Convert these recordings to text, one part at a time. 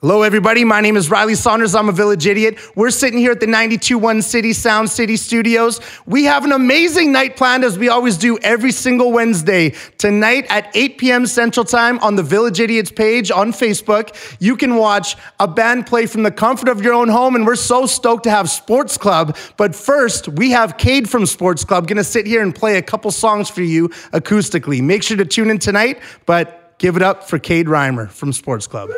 Hello, everybody. My name is Riley Saunders. I'm a village idiot. We're sitting here at the 92.1 CITI Sound City Studios. We have an amazing night planned as we always do every single Wednesday. Tonight at 8 p.m. Central Time on the Village Idiots page on Facebook, you can watch a band play from the comfort of your own home. And we're so stoked to have Sports Club. But first, we have Kade from Sports Club going to sit here and play a couple songs for you acoustically. Make sure to tune in tonight, but give it up for Kade Reimer from Sports Club.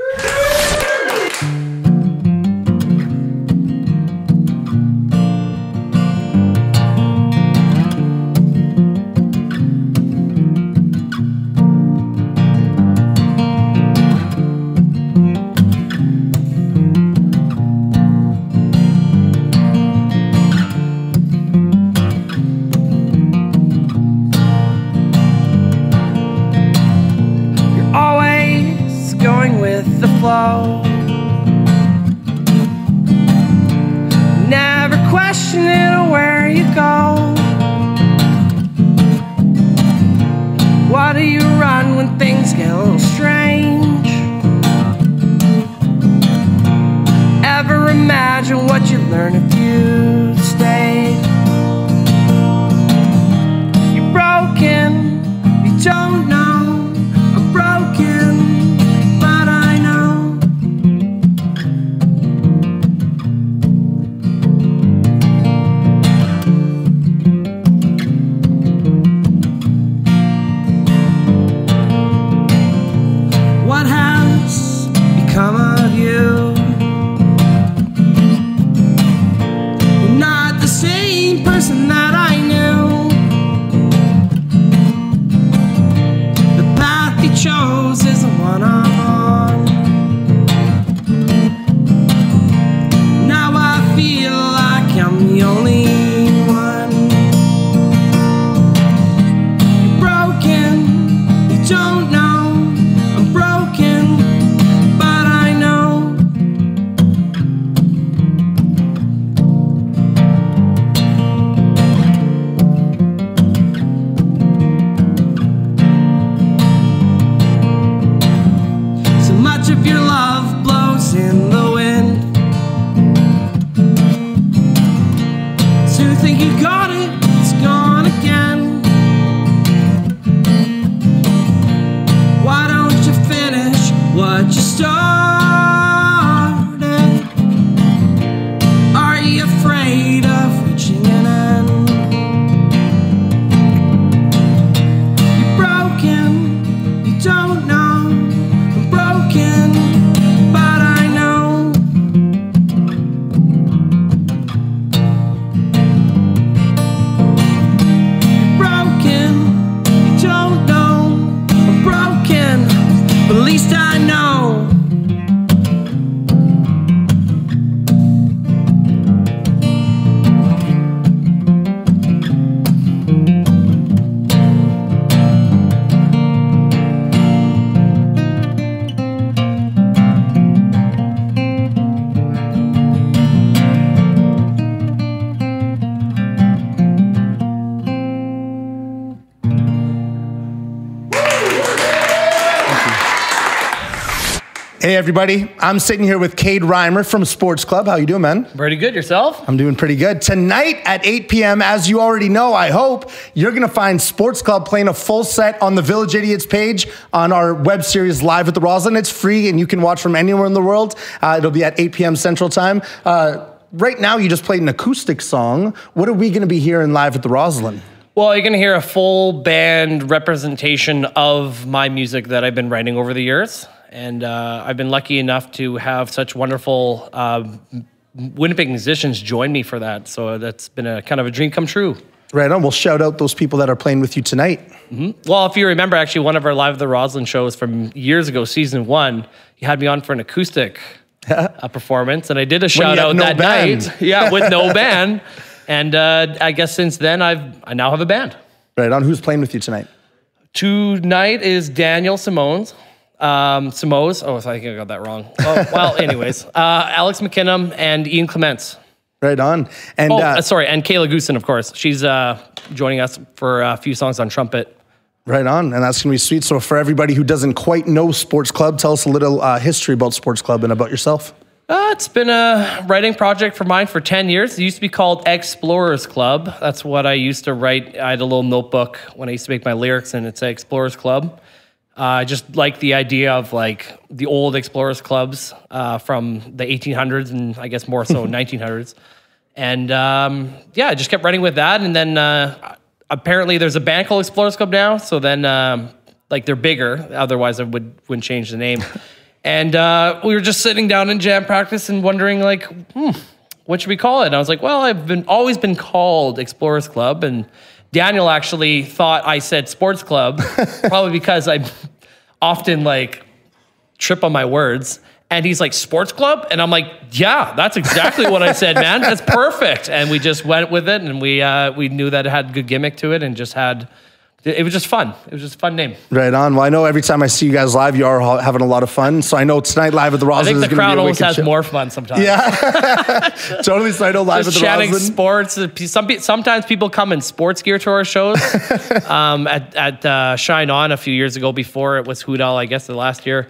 Of your love blows in the wind. Hey, everybody. I'm sitting here with Kade Reimer from Sports Club. How you doing, man? Pretty good yourself. I'm doing pretty good. Tonight at 8 p.m., as you already know, I hope, you're going to find Sports Club playing a full set on the Village Idiots page on our web series Live at the Roslyn. It's free and you can watch from anywhere in the world. Uh, it'll be at 8 p.m. Central Time. Uh, right now, you just played an acoustic song. What are we going to be hearing live at the Roslyn? Well, you're going to hear a full band representation of my music that I've been writing over the years. And uh, I've been lucky enough to have such wonderful uh, Winnipeg musicians join me for that. So that's been a kind of a dream come true. Right on. We'll shout out those people that are playing with you tonight. Well, if you remember, actually, one of our Live at the Roslyn shows from years ago, season one, you had me on for an acoustic uh, performance, and I did a shout out no that band. night. Yeah, with no band. And uh, I guess since then, I've I now have a band. Right on. Who's playing with you tonight? Tonight is Daniel Simone's. Um, Simoes. Oh, I think I got that wrong. Oh, well, anyways, uh, Alex McKinnon and Ian Clements. Right on. And Oh, uh, uh, sorry, and Kayla Goosen, of course. She's uh, joining us for a few songs on trumpet Right on, and that's gonna be sweet. So, for everybody who doesn't quite know Sports Club, tell us a little uh, history about Sports Club and about yourself. Uh, it's been a writing project for mine for 10 years. It used to be called Explorers Club. That's what I used to write. I had a little notebook when I used to make my lyrics, and it's Explorers Club. Uh, just like the idea of like the old Explorers Clubs uh, from the 1800s and I guess more so 1900s. And um, yeah, I just kept writing with that. And then uh, apparently there's a band called Explorers Club now. So then, um, like, they're bigger. Otherwise, I would, wouldn't change the name. And uh, we were just sitting down in jam practice and wondering, like, hmm, what should we call it? And I was like, well, I've been always been called Explorers Club, and Daniel actually thought I said Sports Club, probably because I often like trip on my words. And he's like, Sports Club? And I'm like, yeah, that's exactly what I said, man. That's perfect. And we just went with it, and we uh, we knew that it had good gimmick to it, and just had it was just fun. It was just a fun name. Right on. Well, I know every time I see you guys live, you are having a lot of fun. So I know tonight live at the I think is the going to crowd always has show. more fun sometimes. Yeah, totally. So I know live just at the chatting Roslyn. sports. Some sometimes people come in sports gear to our shows. um, at at uh, Shine On a few years ago, before it was Hoot Owl, I guess the last year,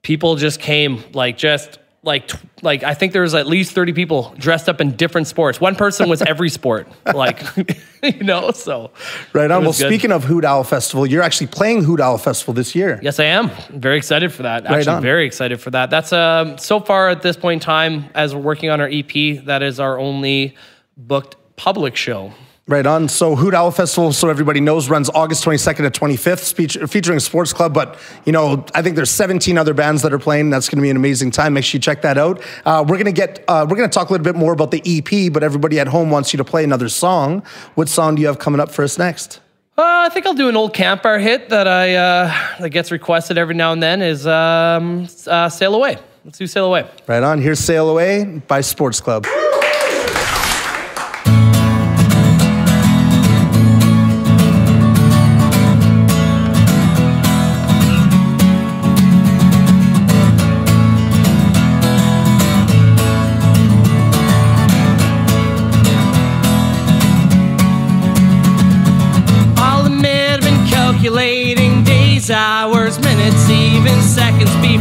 people just came like just like like I think there was at least thirty people dressed up in different sports. One person was every sport, like you know. So Right on. Well, good. speaking of Hoot Owl Festival, you're actually playing Hoot Owl Festival this year. Yes, I am. Very excited for that. Actually, on. very excited for that. That's um, so far at this point in time, as we're working on our EP, that is our only booked public show. Right on. So Hoot Owl Festival, so everybody knows, runs August 22nd to 25th, speech, featuring Sports Club. But you know, I think there's 17 other bands that are playing. That's going to be an amazing time. Make sure you check that out. Uh, we're going to get, uh, we're going to talk a little bit more about the EP. But everybody at home wants you to play another song. What song do you have coming up for us next? Uh, I think I'll do an old campfire hit that I uh, that gets requested every now and then. Is um, uh, "Sail Away." Let's do "Sail Away." Right on. Here's "Sail Away" by Sports Club.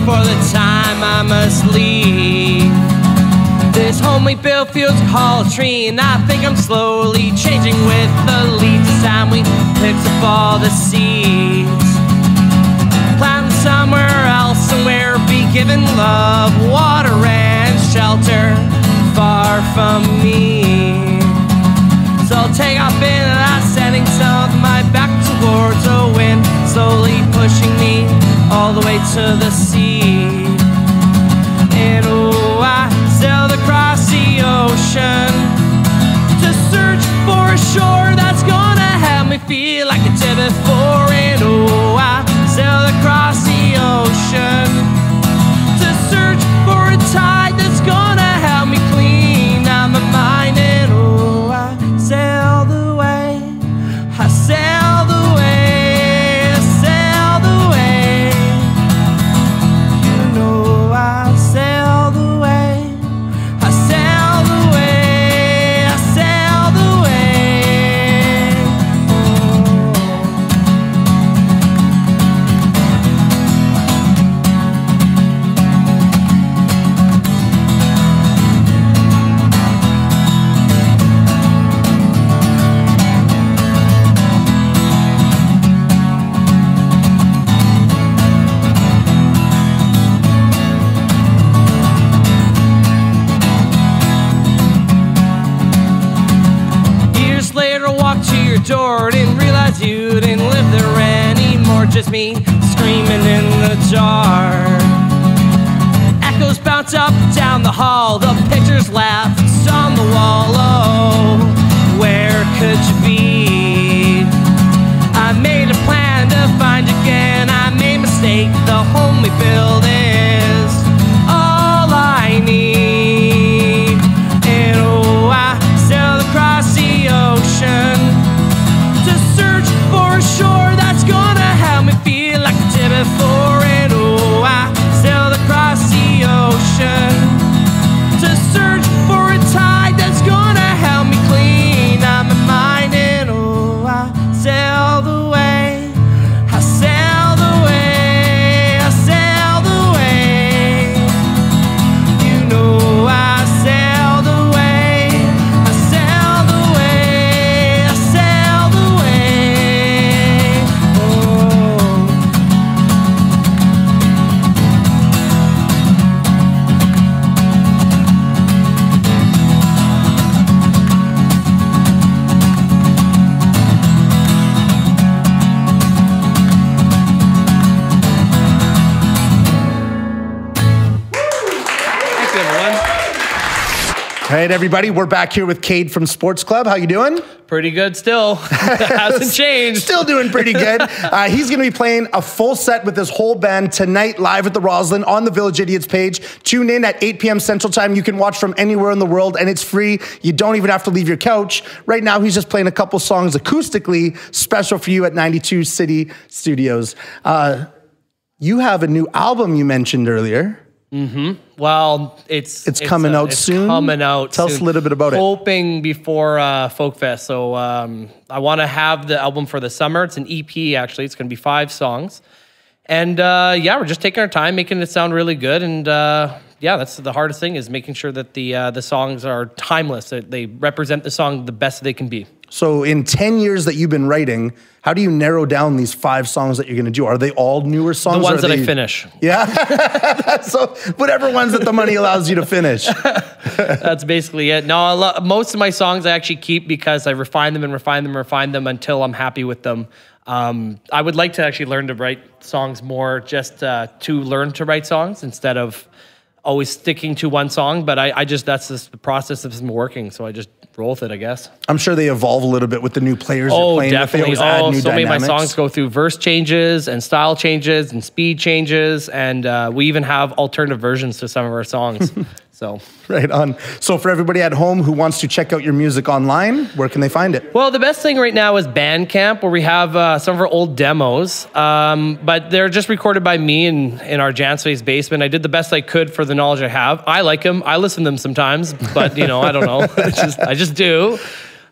Before the time I must leave. This homely bill feels call tree, and I think I'm slowly changing with the leaves. It's time we picks up all the seeds. Plant them somewhere else, somewhere be given love, water, and shelter far from me. So I'll take off in that setting with my back towards the wind, slowly pushing me all the way to the sea. And oh, I sailed across the ocean to search for a shore that's gonna help me feel like I did before. And oh, I sailed across the ocean to search for a tide didn't realize you didn't live there anymore. Just me screaming in the dark. Echoes bounce up down the hall, the pictures left on the wall. Right, everybody, we're back here with Kade from Sports Club. How you doing? Pretty good still. Hasn't changed. Still doing pretty good. Uh, he's going to be playing a full set with his whole band tonight live at the Roslyn on the Village Idiots page. Tune in at 8 p.m. Central Time. You can watch from anywhere in the world, and it's free. You don't even have to leave your couch. Right now, he's just playing a couple songs acoustically, special for you at 92 CITI Studios. Uh, you have a new album you mentioned earlier. Well, it's It's coming out it's soon? Coming out. Tell us a little bit about it. Hoping before uh, Folk Fest. So um, I want to have the album for the summer. It's an EP actually. It's going to be five songs, and uh, yeah, we're just taking our time, making it sound really good. And uh, yeah, that's the hardest thing is making sure that the uh, the songs are timeless. That they represent the song the best they can be. So, in 10 years that you've been writing, how do you narrow down these five songs that you're going to do? Are they all newer songs? The ones that I finish. Yeah. so, whatever ones that the money allows you to finish. That's basically it. No, lo- most of my songs I actually keep because I refine them and refine them and refine them until I'm happy with them. Um, I would like to actually learn to write songs more just uh, to learn to write songs instead of always sticking to one song. But I, I just, that's just the process that's been working. So I just roll with it, I guess. I'm sure they evolve a little bit with the new players you're Oh, playing definitely. Oh, new so many of my songs go through verse changes and style changes and speed changes. And uh, we even have alternative versions to some of our songs. so. Right on. So, for everybody at home who wants to check out your music online, where can they find it? Well, the best thing right now is Bandcamp, where we have uh, some of our old demos, um, but they're just recorded by me in, in our Jan Space basement. I did the best I could for the knowledge I have. I like them. I listen to them sometimes, but you know, I don't know. Just, I just do.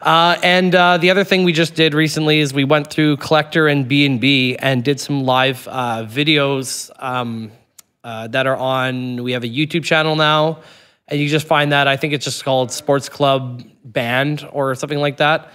Uh, and uh, the other thing we just did recently is we went through Collector and B and B and did some live uh, videos um, uh, that are on. We have a YouTube channel now, and you just find that I think it's just called Sports Club Band or something like that.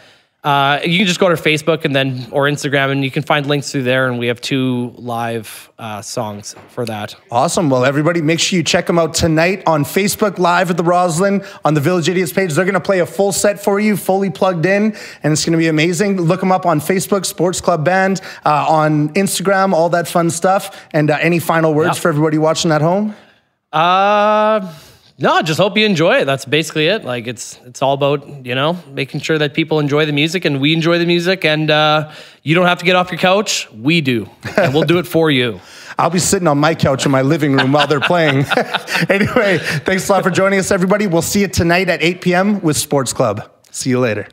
Uh, you can just go to Facebook and then or Instagram, and you can find links through there. And we have two live uh, songs for that. Awesome. Well, everybody, make sure you check them out tonight on Facebook Live at the Roslyn on the Village Idiots page. They're going to play a full set for you, fully plugged in, and it's going to be amazing. Look them up on Facebook, Sports Club Band, uh, on Instagram, all that fun stuff. And uh, any final words Yep. for everybody watching at home? Uh, no, just hope you enjoy it. That's basically it. Like it's it's all about you know making sure that people enjoy the music and we enjoy the music, and uh, you don't have to get off your couch. We do, and we'll do it for you. I'll be sitting on my couch in my living room while they're playing. anyway, thanks a lot for joining us, everybody. We'll see you tonight at 8 p.m. with Sports Club. See you later.